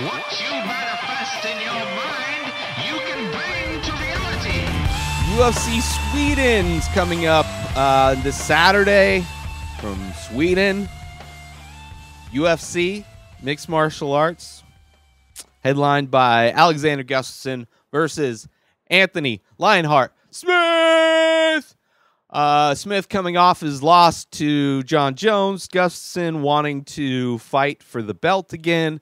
What you manifest in your mind, you can bring to reality. UFC Sweden's coming up uh, this Saturday from Sweden. UFC mixed martial arts, headlined by Alexander Gustafsson versus Anthony Lionheart Smith. Uh, Smith coming off his loss to Jon Jones. Gustafsson wanting to fight for the belt again.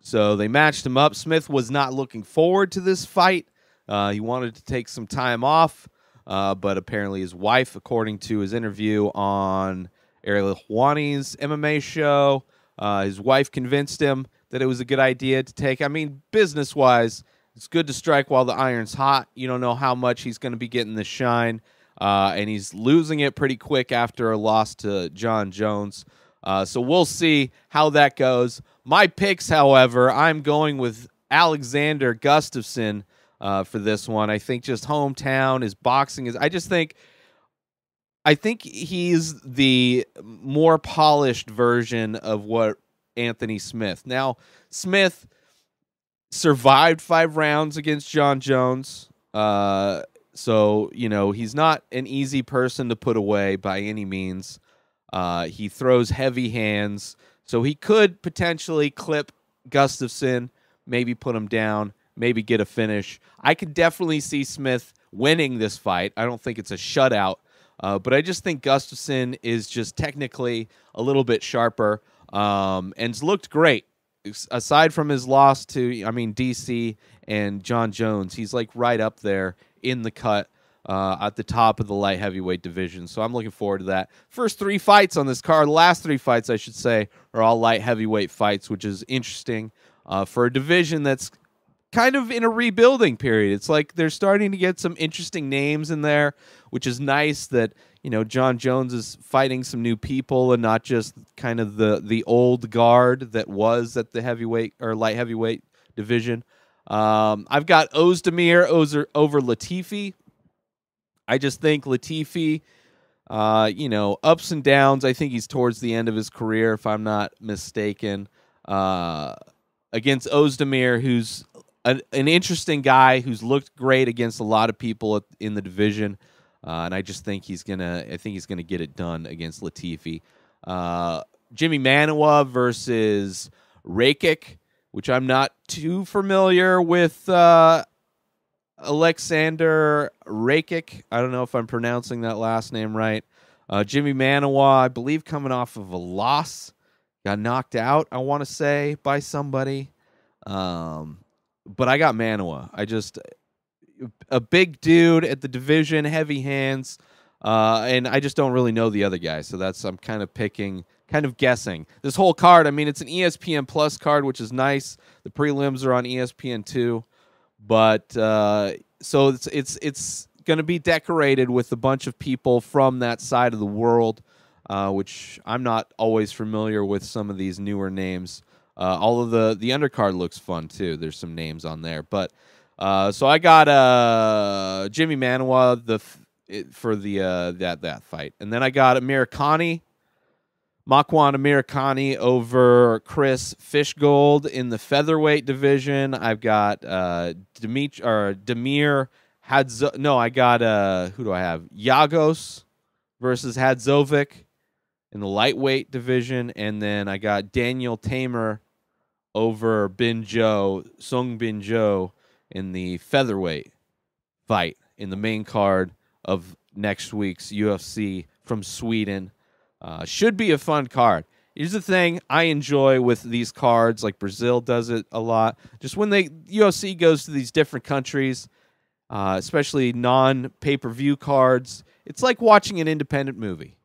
So they matched him up. Smith was not looking forward to this fight. Uh, he wanted to take some time off, uh, but apparently his wife, according to his interview on Ariel Helwani's MMA show, uh, his wife convinced him that it was a good idea to take. I mean, business wise, it's good to strike while the iron's hot. You don't know how much he's going to be getting the shine. Uh, and he's losing it pretty quick after a loss to Jon Jones. Uh, so we'll see how that goes. My picks, however, I'm going with Alexander Gustafsson uh, for this one. I think just hometown, his boxing is. I just think. I think he's the more polished version of what Anthony Smith. Now, Smith survived five rounds against Jon Jones. Uh, so, you know, he's not an easy person to put away by any means. Uh, he throws heavy hands, so he could potentially clip Gustafsson, maybe put him down, maybe get a finish. I could definitely see Smith winning this fight. I don't think it's a shutout, uh, but I just think Gustafsson is just technically a little bit sharper um, and looked great. Aside from his loss to, I mean, DC and Jon Jones, he's like right up there in the cut uh, at the top of the light heavyweight division. So I'm looking forward to that. First three fights on this card, last three fights, I should say, are all light heavyweight fights, which is interesting uh, for a division that's kind of in a rebuilding period. It's like they're starting to get some interesting names in there, which is nice that you know Jon Jones is fighting some new people and not just kind of the the old guard that was at the heavyweight or light heavyweight division. Um, I've got Ozdemir over, over Latifi. I just think Latifi, uh, you know, ups and downs. I think he's towards the end of his career, if I'm not mistaken. Uh, against Ozdemir, who's an interesting guy who's looked great against a lot of people in the division, uh, and I just think he's gonna. I think he's gonna get it done against Latifi. Uh, Jimi Manuwa versus Rakic which I'm not too familiar with uh, Alexander Rakic. I don't know if I'm pronouncing that last name right. Uh, Jimi Manuwa, I believe, coming off of a loss, got knocked out. I want to say by somebody, um, but I got Manuwa. I just a big dude at the division, heavy hands, uh, and I just don't really know the other guy. So that's I'm kind of picking kind of guessing. This whole card, I mean, it's an ESPN Plus card, which is nice. The prelims are on ESPN two, but uh, so it's it's it's going to be decorated with a bunch of people from that side of the world, uh, which I'm not always familiar with. Some of these newer names. Uh, all of the the undercard looks fun too. There's some names on there, but uh, so I got uh, Jimi Manuwa the for the uh, that that fight, and then I got Amirkhani Makwan Amirkhani over Chris Fishgold in the featherweight division. I've got uh, or Demir Hadzo. No, I got uh, who do I have? Giagos versus Hadzovic in the lightweight division, and then I got Daniel Teymur over Bin Jo Sung Bin Jo in the featherweight fight in the main card of next week's UFC from Sweden. Uh, should be a fun card. Here's the thing I enjoy with these cards, like Brazil does it a lot. Just when they UFC goes to these different countries, uh, especially non pay per view cards, it's like watching an independent movie.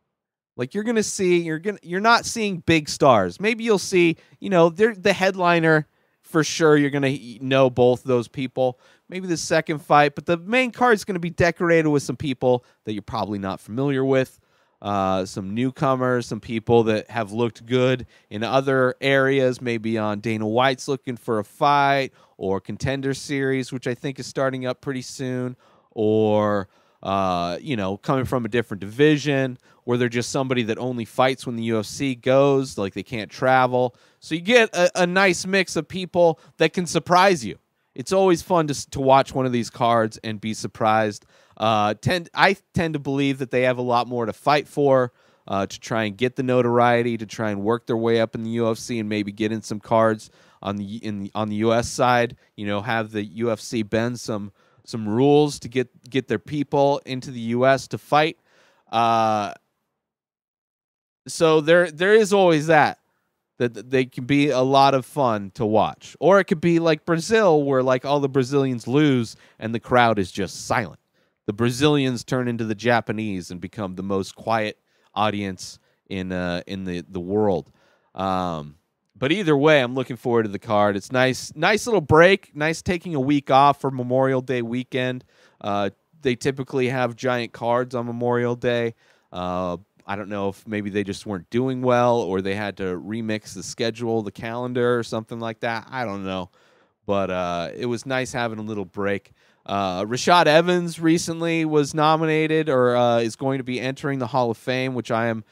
Like you're gonna see, you're gonna, you're not seeing big stars. Maybe you'll see, you know, they're the headliner for sure. You're gonna know both those people. Maybe the second fight, but the main card is gonna be decorated with some people that you're probably not familiar with uh, some newcomers, some people that have looked good in other areas, maybe on Dana White's looking for a fight or contender series, which I think is starting up pretty soon, or uh, you know, coming from a different division, where they're just somebody that only fights when the UFC goes, like they can't travel. So you get a, a nice mix of people that can surprise you. It's always fun to to watch one of these cards and be surprised. Uh, tend I tend to believe that they have a lot more to fight for. Uh, to try and get the notoriety, to try and work their way up in the UFC, and maybe get in some cards on the in on the U.S. side. You know, have the UFC bend some some rules to get get their people into the U.S. to fight. Uh, so there there is always that that they can be a lot of fun to watch, or it could be like Brazil, where like all the Brazilians lose and the crowd is just silent. The Brazilians turn into the Japanese and become the most quiet audience in uh, in the the world. Um, but either way, I'm looking forward to the card. It's nice, nice little break. Nice taking a week off for Memorial Day weekend. Uh, they typically have giant cards on Memorial Day. Uh, I don't know if maybe they just weren't doing well or they had to remix the schedule, the calendar, or something like that. I don't know. But uh, it was nice having a little break. Uh, Rashad Evans recently was nominated or uh, is going to be entering the Hall of Fame, which I am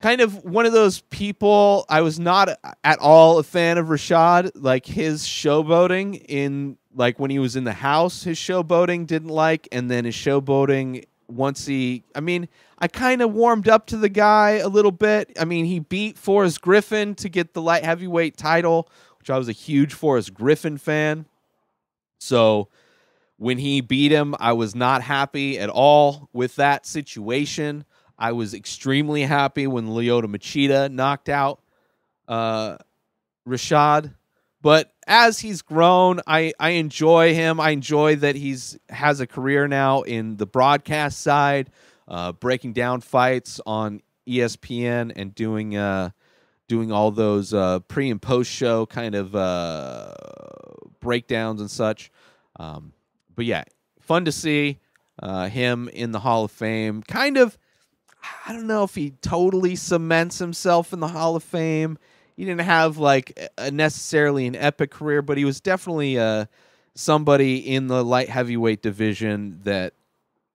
kind of one of those people. I was not at all a fan of Rashad. Like his showboating in like when he was in the house, his showboating didn't like, and then his showboating once he. I mean, I kind of warmed up to the guy a little bit. I mean, he beat Forrest Griffin to get the light heavyweight title, which I was a huge Forrest Griffin fan. So when he beat him, I was not happy at all with that situation. I was extremely happy when Lyoto Machida knocked out uh, Rashad. But as he's grown, I, I enjoy him. I enjoy that he's has a career now in the broadcast side, uh, breaking down fights on ESPN and doing uh, doing all those uh, pre and post show kind of uh, breakdowns and such. Um, but yeah, fun to see uh, him in the Hall of Fame. Kind of I don't know if he totally cements himself in the Hall of Fame. He didn't have like a necessarily an epic career, but he was definitely uh, somebody in the light heavyweight division that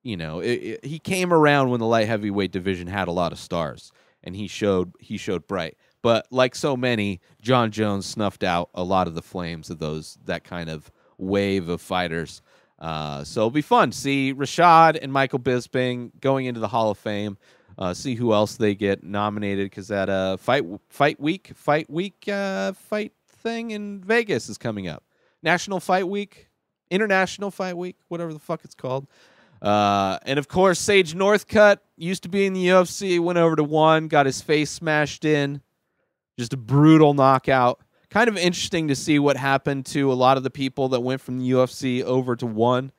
you know it, it, he came around when the light heavyweight division had a lot of stars, and he showed he showed bright. But like so many, Jon Jones snuffed out a lot of the flames of those that kind of wave of fighters. Uh, so it'll be fun see Rashad and Michael Bisping going into the Hall of Fame. Uh, see who else they get nominated because that uh, fight fight week fight week uh, fight thing in Vegas is coming up. National Fight Week, International Fight Week, whatever the fuck it's called. Uh, and of course, Sage Northcutt used to be in the UFC, went over to one, got his face smashed in, just a brutal knockout kind of interesting to see what happened to a lot of the people that went from the UFC over to one.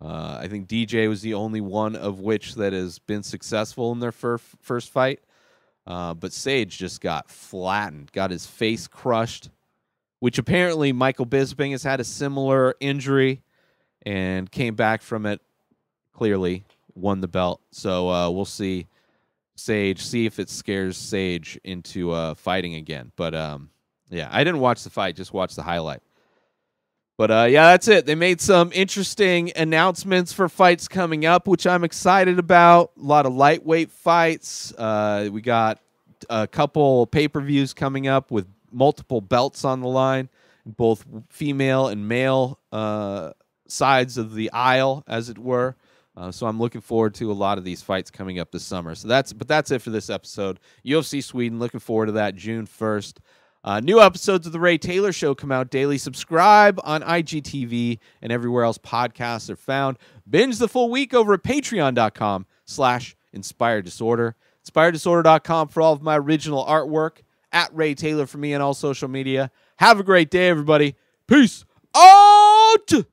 Uh, I think DJ was the only one of which that has been successful in their fir- first fight. Uh, but Sage just got flattened, got his face crushed, which apparently Michael Bisping has had a similar injury and came back from it clearly, won the belt. So uh, we'll see Sage, see if it scares Sage into uh, fighting again. But um, yeah, I didn't watch the fight, just watch the highlight. But uh, yeah, that's it. They made some interesting announcements for fights coming up, which I'm excited about. A lot of lightweight fights. Uh, we got a couple pay per views coming up with multiple belts on the line, both female and male uh, sides of the aisle, as it were. Uh, so I'm looking forward to a lot of these fights coming up this summer. So that's but that's it for this episode. UFC Sweden. Looking forward to that June 1st. Uh, new episodes of the Ray Taylor Show come out daily. Subscribe on IGTV and everywhere else podcasts are found. Binge the full week over at patreon.com slash inspired disorder. Inspireddisorder.com for all of my original artwork. At Ray Taylor for me on all social media. Have a great day, everybody. Peace out!